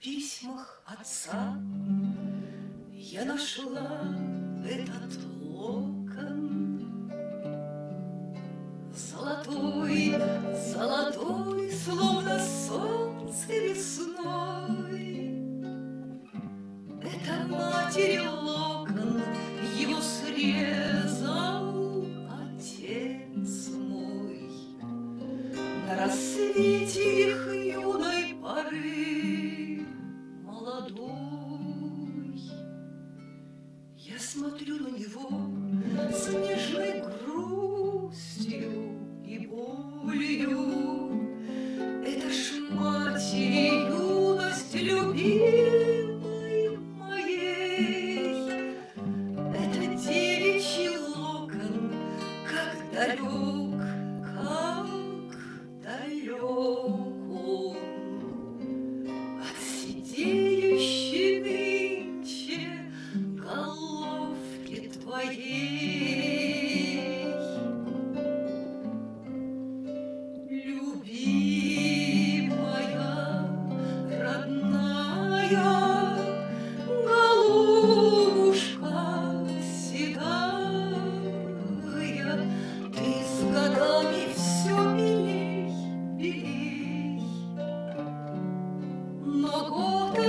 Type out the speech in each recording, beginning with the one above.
письмах отца Я нашла этот Локон, его срезал отец мой На рассвете их юной поры молодой. Далек, как далек он от сидеющей нынче головки твоей. Любимая, родная,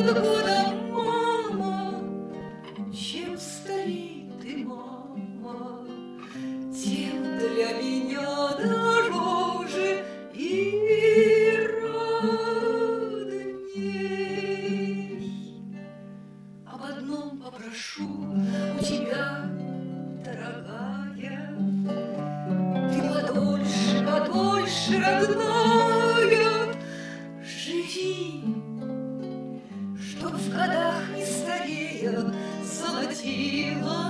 года, мама, чем старей ты, мама, тем для меня дороже и родней. Об одном попрошу у тебя, дорогая, ты подольше, подольше, родная, живи, в годах не старея Золотилась,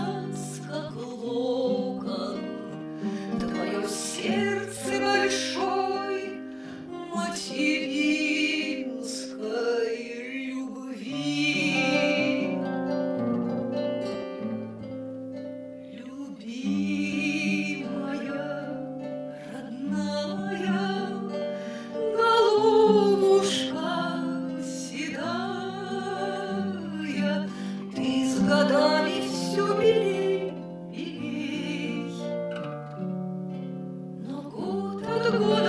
годами все белей, белей. Но год от года